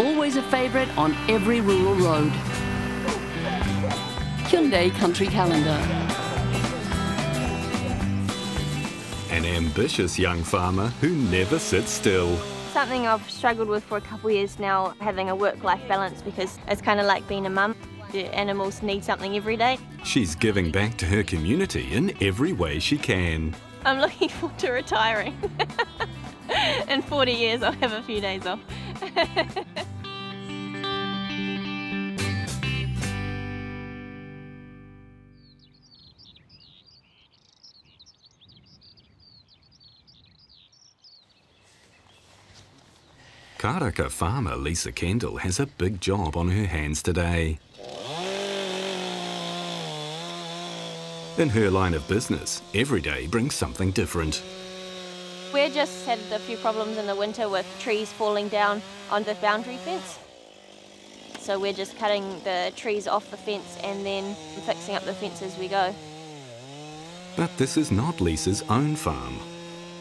Always a favourite on every rural road. Hyundai Country Calendar. An ambitious young farmer who never sits still. Something I've struggled with for a couple of years now, having a work-life balance because it's kind of like being a mum. The animals need something every day. She's giving back to her community in every way she can. I'm looking forward to retiring. In 40 years, I'll have a few days off. Karaka farmer Lisa Kendall has a big job on her hands today. In her line of business, every day brings something different. We just had a few problems in the winter with trees falling down on the boundary fence. So we're just cutting the trees off the fence and then fixing up the fence as we go. But this is not Lisa's own farm.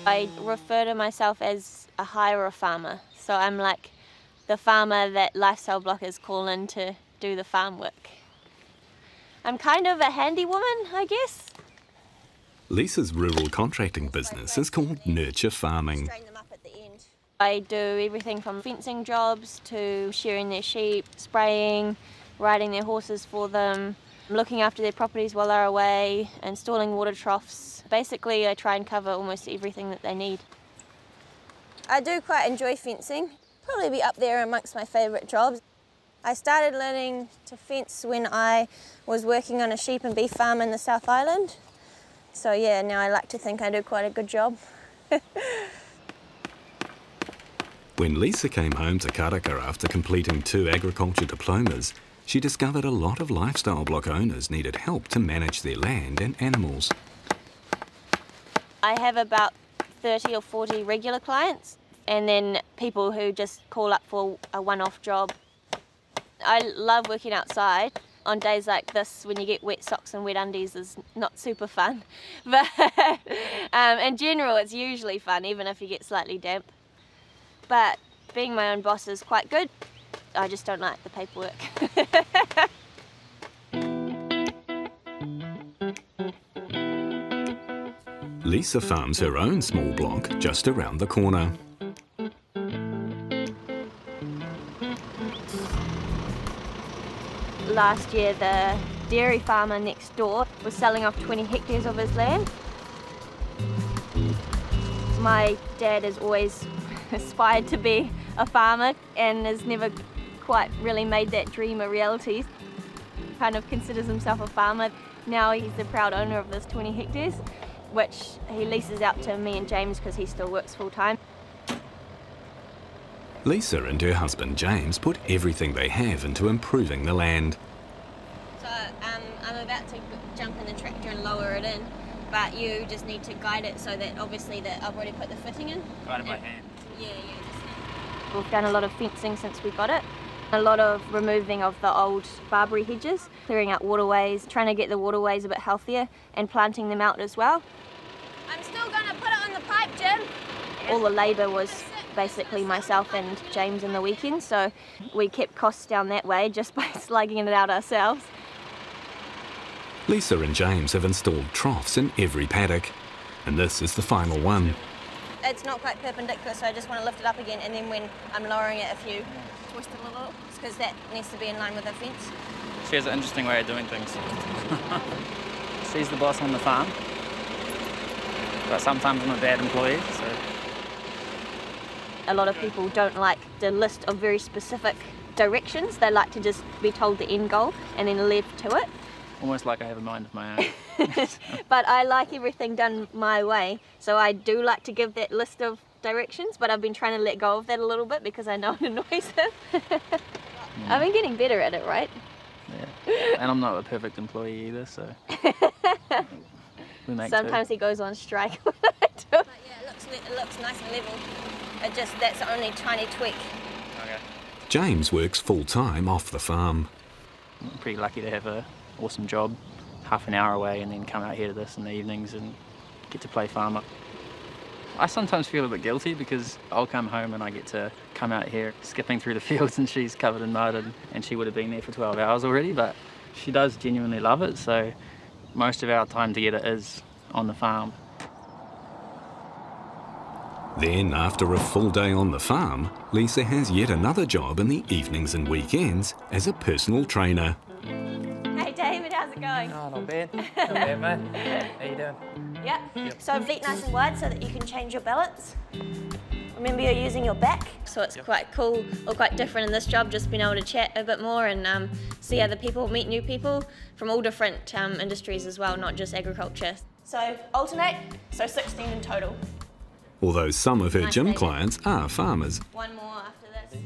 I refer to myself as a hirer farmer. So I'm like the farmer that lifestyle blockers call in to do the farm work. I'm kind of a handy woman, I guess. Lisa's rural contracting business is called Nurture Farming. I do everything from fencing jobs to shearing their sheep, spraying, riding their horses for them, looking after their properties while they're away, installing water troughs. Basically, I try and cover almost everything that they need. I do quite enjoy fencing. Probably be up there amongst my favourite jobs. I started learning to fence when I was working on a sheep and beef farm in the South Island. So yeah, now I like to think I do quite a good job. when Lisa came home to Karaka after completing two agriculture diplomas, she discovered a lot of lifestyle block owners needed help to manage their land and animals. I have about 30 or 40 regular clients and then people who just call up for a one-off job. I love working outside. On days like this, when you get wet socks and wet undies, is not super fun. But um, in general, it's usually fun, even if you get slightly damp. But being my own boss is quite good. I just don't like the paperwork. Lisa farms her own small block just around the corner. Last year, the dairy farmer next door was selling off 20 hectares of his land. My dad has always aspired to be a farmer and has never quite really made that dream a reality. Kind of considers himself a farmer. Now he's the proud owner of this 20 hectares which he leases out to me and James because he still works full time. Lisa and her husband James put everything they have into improving the land. So um, I'm about to jump in the tractor and lower it in, but you just need to guide it so that obviously that I've already put the fitting in. Guide it by hand? Yeah, yeah. We've done a lot of fencing since we got it. A lot of removing of the old barberry hedges, clearing out waterways, trying to get the waterways a bit healthier and planting them out as well. I'm still going to put it on the pipe, Jim. All the labour was basically myself and James in the weekend, so we kept costs down that way just by slugging it out ourselves. Lisa and James have installed troughs in every paddock, and this is the final one. It's not quite perpendicular, so I just want to lift it up again, and then when I'm lowering it, if you twist it a little, because that needs to be in line with the fence. She has an interesting way of doing things. She's the boss on the farm, but sometimes I'm a bad employee, so... A lot of people don't like the list of very specific directions. They like to just be told the end goal and then live to it. Almost like I have a mind of my own. but I like everything done my way, so I do like to give that list of directions, but I've been trying to let go of that a little bit because I know it annoys him. Mm. yeah. I've been getting better at it, right? Yeah, and I'm not a perfect employee either, so... Sometimes two. he goes on strike when I do. But yeah, it looks, it looks nice and level. It just, that's the only tiny tweak. Okay. James works full-time off the farm. I'm pretty lucky to have an awesome job, half an hour away, and then come out here to this in the evenings and get to play farmer. I sometimes feel a bit guilty because I'll come home and I get to come out here skipping through the fields and she's covered in mud and, and she would have been there for 12 hours already, but she does genuinely love it, so most of our time together is on the farm. Then, after a full day on the farm, Lisa has yet another job in the evenings and weekends as a personal trainer. Hey David, how's it going? Oh, not bad. Not bad, mate. How you doing? Yep. So feet nice and wide so that you can change your balance. Remember you're using your back, so it's quite cool or quite different in this job, just being able to chat a bit more and um, see other people, meet new people from all different um, industries as well, not just agriculture. So alternate, so 16 in total. Although some of her Nice, gym David. clients are farmers. One more after this.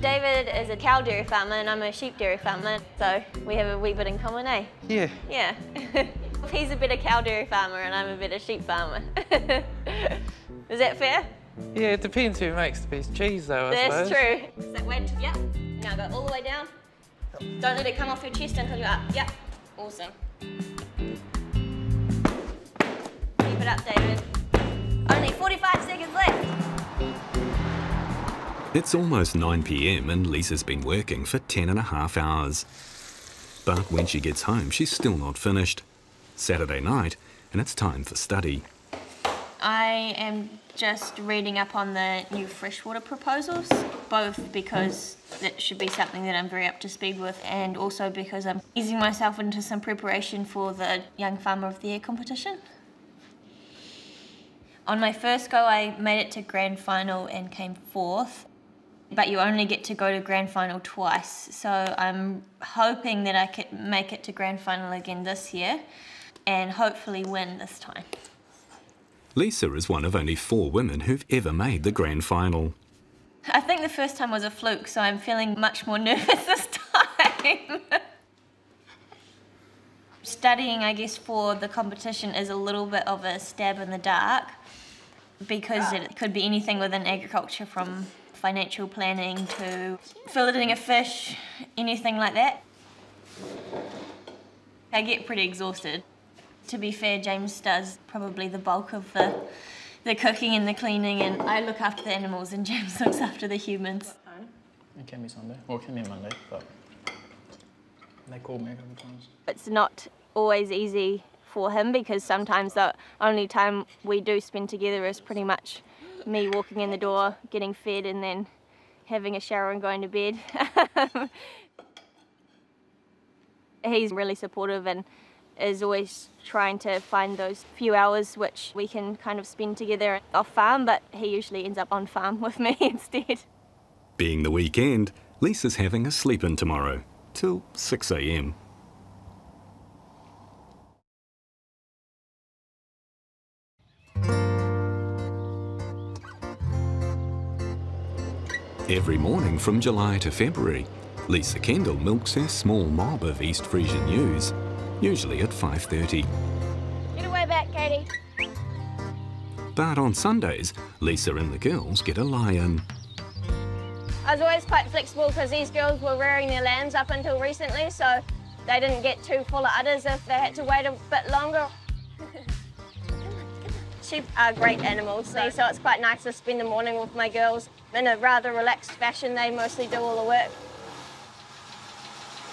David is a cow dairy farmer and I'm a sheep dairy farmer, so we have a wee bit in common, eh? Yeah. Yeah. He's a better cow dairy farmer and I'm a better sheep farmer. is that fair? Yeah, it depends who makes the best cheese, though, I That's suppose. true. So wait, yep. Now go all the way down. Don't let it come off your chest until you're up. Yep. Awesome. Keep it up, David. Only 45 seconds left. It's almost 9 pm and Lisa's been working for 10 and a half hours. But when she gets home, she's still not finished. Saturday night, and it's time for study. I am just reading up on the new freshwater proposals, both because it should be something that I'm very up to speed with, and also because I'm easing myself into some preparation for the Young Farmer of the Year competition. On my first go, I made it to grand final and came fourth, but you only get to go to grand final twice. So I'm hoping that I could make it to grand final again this year and hopefully win this time. Lisa is one of only four women who've ever made the grand final. I think the first time was a fluke, so I'm feeling much more nervous this time. Studying, I guess, for the competition is a little bit of a stab in the dark because it could be anything within agriculture from financial planning to filleting a fish, anything like that. I get pretty exhausted. To be fair, James does probably the bulk of the the cooking and the cleaning, and I look after the animals, and James looks after the humans. It can be Sunday, or it can be Monday, but they call me a couple times. It's not always easy for him because sometimes the only time we do spend together is pretty much me walking in the door, getting fed, and then having a shower and going to bed. He's really supportive and is always trying to find those few hours which we can kind of spend together off farm, but he usually ends up on farm with me instead. Being the weekend, Lisa's having a sleep in tomorrow, till 6 Every morning from July to February, Lisa Kendall milks her small mob of East Frisian ewes, usually at 5.30. Get away back, Katie. But on Sundays, Lisa and the girls get a lie-in. I was always quite flexible because these girls were rearing their lambs up until recently, so they didn't get too full of udders if they had to wait a bit longer. Sheep are great animals, so it's quite nice to spend the morning with my girls in a rather relaxed fashion. They mostly do all the work.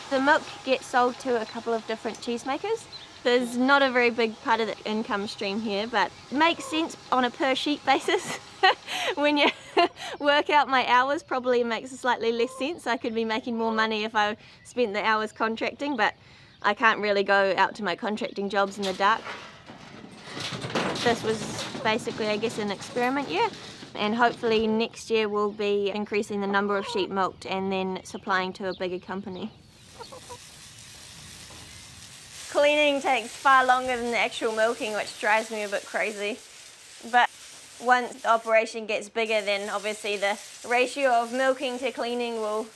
The milk gets sold to a couple of different cheesemakers. There's not a very big part of the income stream here, but it makes sense on a per sheep basis. when you work out my hours, probably makes slightly less sense. I could be making more money if I spent the hours contracting, but I can't really go out to my contracting jobs in the dark. This was basically, I guess, an experiment year. And hopefully next year we'll be increasing the number of sheep milked and then supplying to a bigger company. Cleaning takes far longer than the actual milking, which drives me a bit crazy. But once the operation gets bigger, then obviously the ratio of milking to cleaning will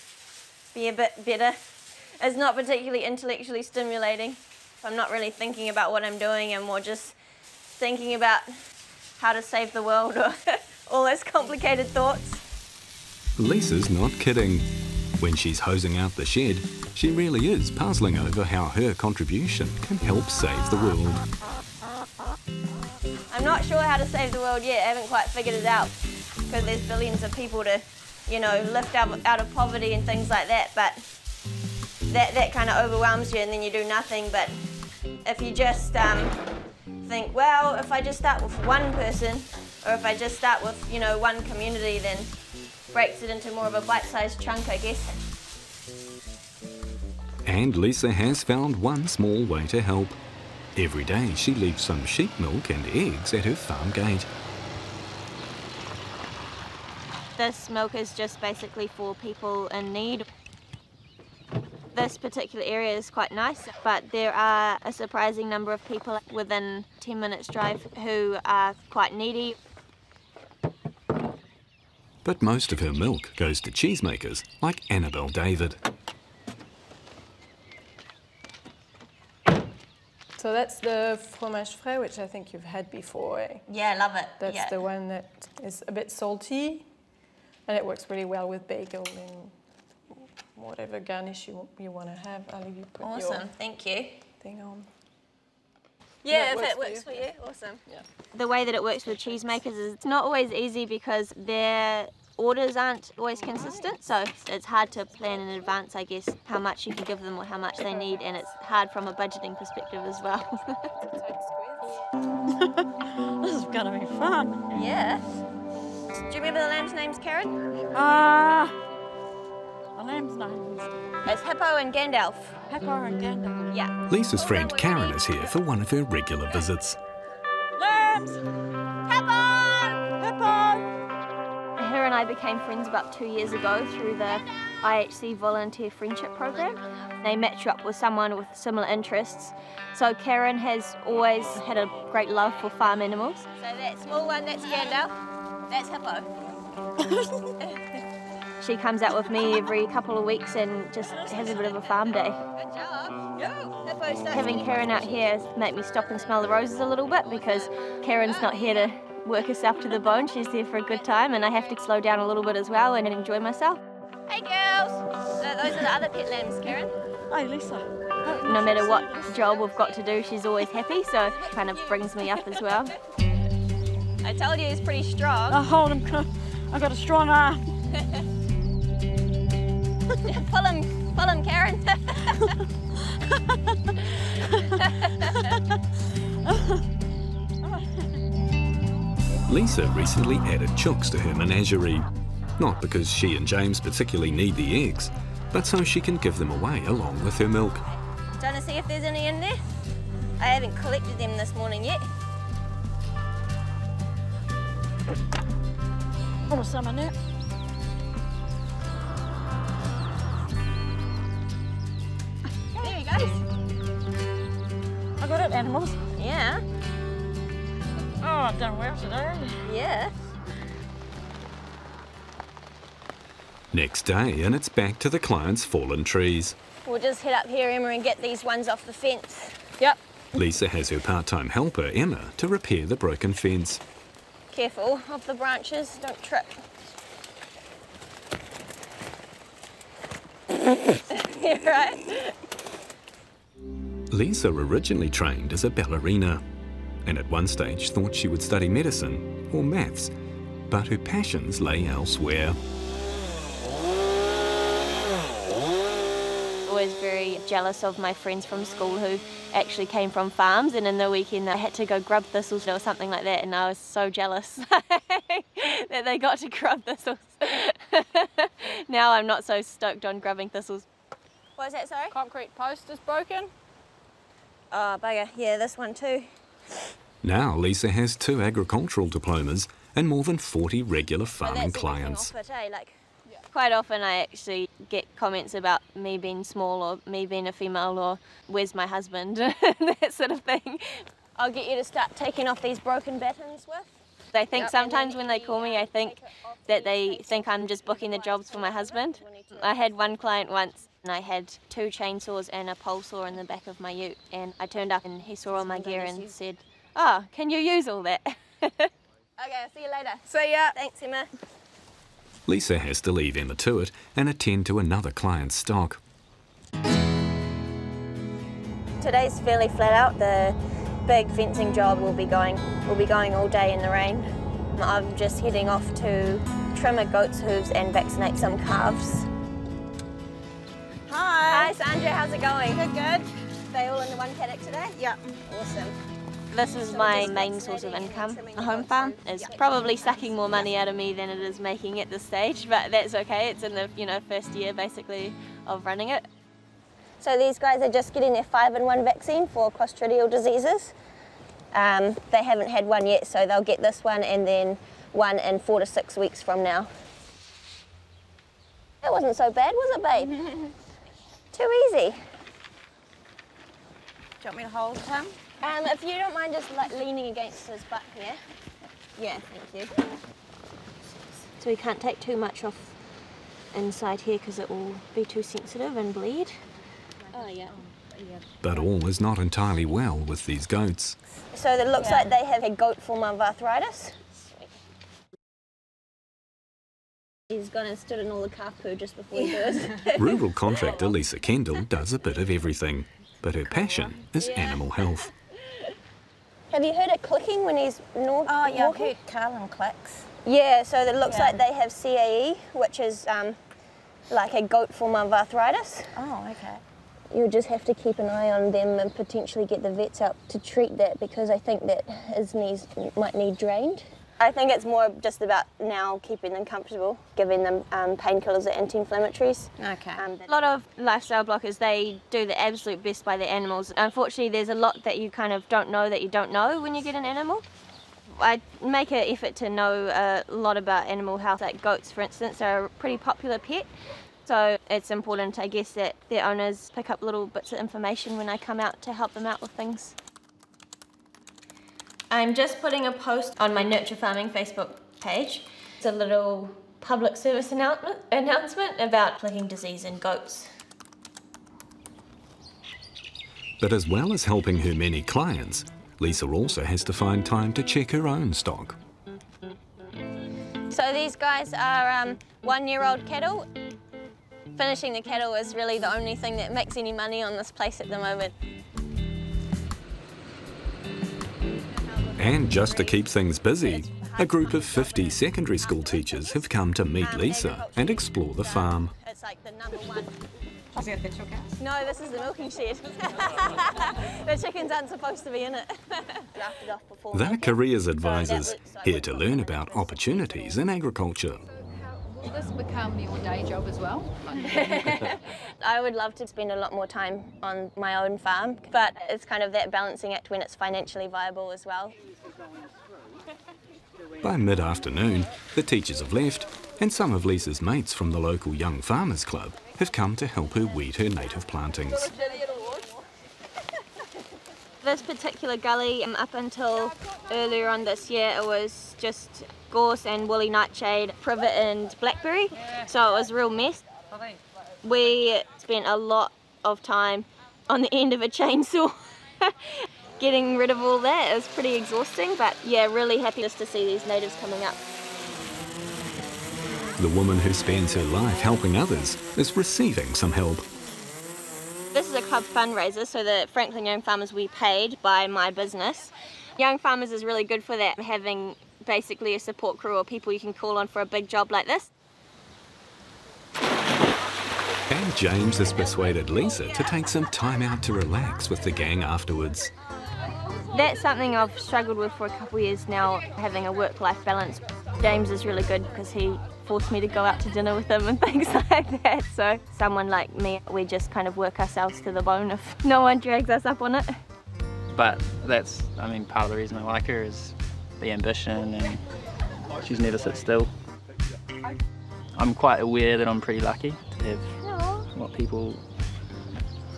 be a bit better. It's not particularly intellectually stimulating. I'm not really thinking about what I'm doing, I'm more just thinking about how to save the world or all those complicated thoughts. Lisa's not kidding. When she's hosing out the shed, she really is puzzling over how her contribution can help save the world. I'm not sure how to save the world yet. I haven't quite figured it out because there's billions of people to, you know, lift out, out of poverty and things like that. But that, that kind of overwhelms you and then you do nothing. But if you just um, think, well, if I just start with one person or if I just start with, you know, one community, then breaks it into more of a bite-sized chunk, I guess. And Lisa has found one small way to help. Every day she leaves some sheep milk and eggs at her farm gate. This milk is just basically for people in need. This particular area is quite nice, but there are a surprising number of people within 10 minutes drive who are quite needy. But most of her milk goes to cheesemakers like Annabelle David. So that's the fromage frais, which I think you've had before. Eh? Yeah, I love it. That's yeah. the one that is a bit salty, and it works really well with bagel and whatever garnish you, you want to have. I'll leave you put Awesome, your thank you. thing on. Yeah, if it works works for for you. you, awesome. Yeah. The way that it works with cheesemakers is it's not always easy because their orders aren't always consistent, so it's hard to plan in advance, I guess, how much you can give them or how much they need, and it's hard from a budgeting perspective as well. This is gonna be fun. yeah. Do you remember the lamb's names, Karen? Ah, the lamb's names It's Hippo and Gandalf. Pepper and Gander. Yeah. Lisa's friend Karen is here for one of her regular visits. Lambs! Hippo! Pepper! Her and I became friends about two years ago through the IHC Volunteer Friendship Program. They match you up with someone with similar interests. So Karen has always had a great love for farm animals. So that small one, that's Gandalf. That's Hippo. she comes out with me every couple of weeks and just has a bit of a farm day. Good job. Having Karen out here make me stop and smell the roses a little bit because Karen's not here to work herself to the bone. She's there for a good time, and I have to slow down a little bit as well and enjoy myself. Hey, girls! So those are the other pet lambs, Karen. Hey, Lisa. No matter what job we've got to do, she's always happy, so it kind of brings me up as well. I told you he's pretty strong. Oh, I hold him. clo- I got a strong arm. pull him, pull him, Karen. Lisa recently added chooks to her menagerie. Not because she and James particularly need the eggs, but so she can give them away along with her milk. Trying to see if there's any in there. I haven't collected them this morning yet. Oh, some in there. There animals. Yeah, Oh, I've done well today. yeah. Next day, and it's back to the client's fallen trees. We'll just head up here, Emma, and get these ones off the fence. Yep. Lisa has her part-time helper, Emma, to repair the broken fence. Careful of the branches, don't trip. yeah, right? Lisa originally trained as a ballerina, and at one stage thought she would study medicine or maths, but her passions lay elsewhere. Always very jealous of my friends from school who actually came from farms, and in the weekend they had to go grub thistles or something like that, and I was so jealous that they got to grub thistles. now I'm not so stoked on grubbing thistles. What is that, sorry? Concrete post is broken. Oh, bugger. Yeah, this one too. Now Lisa has two agricultural diplomas and more than 40 regular farming that's clients. off it, eh? Like, Quite often I actually get comments about me being small or me being a female or where's my husband, that sort of thing. I'll get you to start taking off these broken battens with. They think Yep. sometimes when they call me, I think that they think I'm just booking the jobs for my husband. I had one client once and I had two chainsaws and a pole saw in the back of my ute and I turned up and he saw all my gear and said, oh, can you use all that? okay, I'll see you later. See ya. Thanks, Emma. Lisa has to leave Emma to it and attend to another client's stock. Today's fairly flat out. The big fencing job. We'll be going, we'll be going all day in the rain. I'm just heading off to trim a goat's hooves and vaccinate some calves. Hi. Hi Sandra, how's it going? Good, good. They all in the one paddock today? Yeah. Awesome. This is my main source of income. A home farm is probably sucking more money out of me than it is making at this stage, but that's okay. It's in the you know first year basically of running it. So these guys are just getting their five-in-one vaccine for clostridial diseases. Um, they haven't had one yet, so they'll get this one and then one in four to six weeks from now. That wasn't so bad, was it, babe? Too easy. Do you want me to hold him? Um, if you don't mind just like leaning against his butt here. Yeah, thank you. So we can't take too much off inside here because it will be too sensitive and bleed. Oh yeah. But all is not entirely well with these goats. So it looks like they have a goat form of arthritis. He's gone and stood in all the calf poo just before he goes. Rural contractor Lisa Kendall does a bit of everything, but her passion is animal health. have you heard it clicking when he's nor- Oh, yeah, I've walking? heard Carlin clicks. Yeah, so it looks Yeah. like they have CAE, which is um, like a goat form of arthritis. Oh, okay. You'll just have to keep an eye on them and potentially get the vets out to treat that because I think that his knees might need drained. I think it's more just about now keeping them comfortable, giving them um, painkillers or anti-inflammatories. Okay. Um, a lot of lifestyle blockers, they do the absolute best by their animals. Unfortunately, there's a lot that you kind of don't know that you don't know when you get an animal. I make an effort to know a lot about animal health, like goats, for instance, are a pretty popular pet. So it's important, I guess, that their owners pick up little bits of information when I come out to help them out with things. I'm just putting a post on my Nurture Farming Facebook page. It's a little public service announcement, announcement about plaguing disease in goats. But as well as helping her many clients, Lisa also has to find time to check her own stock. So these guys are um, one-year-old cattle. Finishing the cattle is really the only thing that makes any money on this place at the moment. And just to keep things busy, a group of 50 secondary school teachers have come to meet Lisa and explore the farm. It's like the number one. Was it petrol gas? No, this is the milking shed. the chickens aren't supposed to be in it. Drafted They're milking. careers So advisors, here to learn about opportunities in agriculture. Will this become your day job as well? I would love to spend a lot more time on my own farm, but it's kind of that balancing act when it's financially viable as well. By mid afternoon, the teachers have left, and some of Lisa's mates from the local Young Farmers Club have come to help her weed her native plantings. This particular gully, um, up until earlier on this year, it was just gorse and woolly nightshade, privet and blackberry, so it was a real mess. We spent a lot of time on the end of a chainsaw getting rid of all that. It was pretty exhausting, but yeah, really happy just to see these natives coming up. The woman who spends her life helping others is receiving some help. This is a club fundraiser, so the Franklin Young Farmers we paid by my business. Young Farmers is really good for that, having basically a support crew or people you can call on for a big job like this. And James has persuaded Lisa to take some time out to relax with the gang afterwards. That's something I've struggled with for a couple of years now, having a work-life balance. James is really good because he forced me to go out to dinner with him and things like that. So someone like me, we just kind of work ourselves to the bone if no one drags us up on it. But that's, I mean, part of the reason I like her is the ambition and she's never sit still. I'm quite aware that I'm pretty lucky to have what people,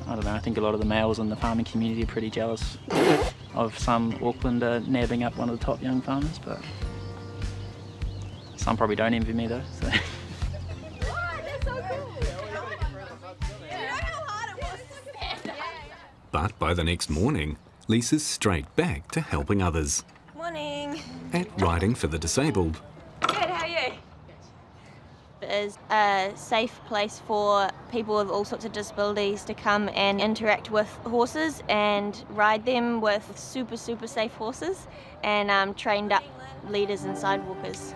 I don't know, I think a lot of the males in the farming community are pretty jealous of some Aucklander nabbing up one of the top young farmers, but some probably don't envy me though. So. But by the next morning, Lisa's straight back to helping others. Morning. At Riding for the Disabled, Good, how are you? Is a safe place for people with all sorts of disabilities to come and interact with horses and ride them with super, super safe horses and um, trained up leaders and sidewalkers.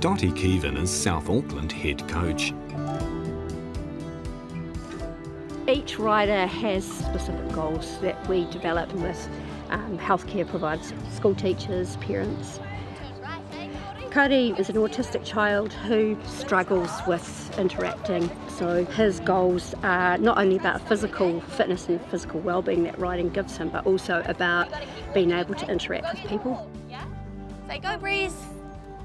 Dottie Keevan is South Auckland head coach. Each rider has specific goals that we develop with um, healthcare providers, school teachers, parents. Cody is an autistic child who struggles with interacting, so his goals are not only about physical fitness and physical well-being that riding gives him, but also about being able to interact with people. Say go, Breeze.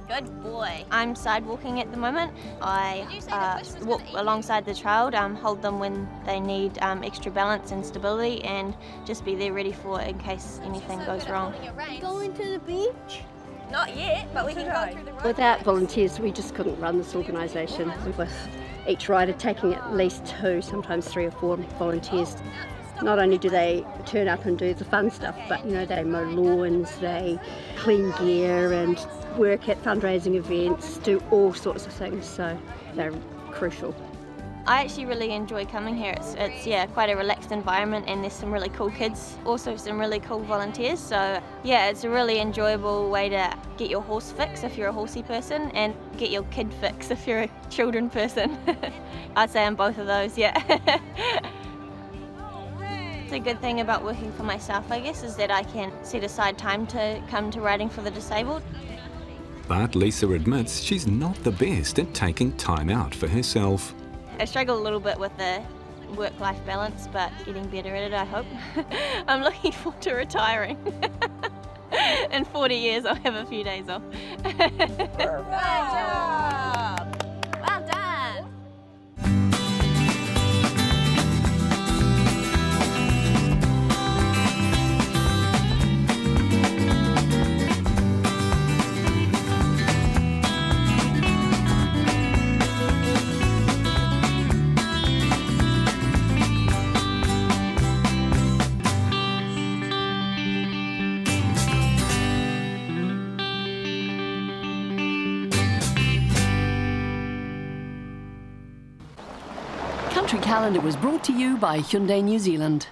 Good boy. I'm sidewalking at the moment. I uh, walk alongside the child, um, hold them when they need um, extra balance and stability, and just be there ready for in case anything goes wrong. Going to the beach? Not yet, but we can go through the road. Without volunteers, we just couldn't run this organisation with each rider taking at least two, sometimes three or four volunteers. Not only do they turn up and do the fun stuff, but you know they mow lawns, they clean gear and work at fundraising events, do all sorts of things, so they're crucial. I actually really enjoy coming here. It's, it's yeah quite a relaxed environment and there's some really cool kids, also some really cool volunteers. So yeah, it's a really enjoyable way to get your horse fix if you're a horsey person and get your kid fix if you're a children person. I'd say I'm both of those, yeah. The good thing about working for myself, I guess, is that I can set aside time to come to riding for the disabled. But Lisa admits she's not the best at taking time out for herself. I struggle a little bit with the work-life balance, but getting better at it, I hope. I'm looking forward to retiring. In 40 years, I'll have a few days off. Country Calendar was brought to you by Hyundai New Zealand.